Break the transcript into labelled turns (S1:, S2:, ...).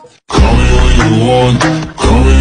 S1: Call
S2: me when you want, call me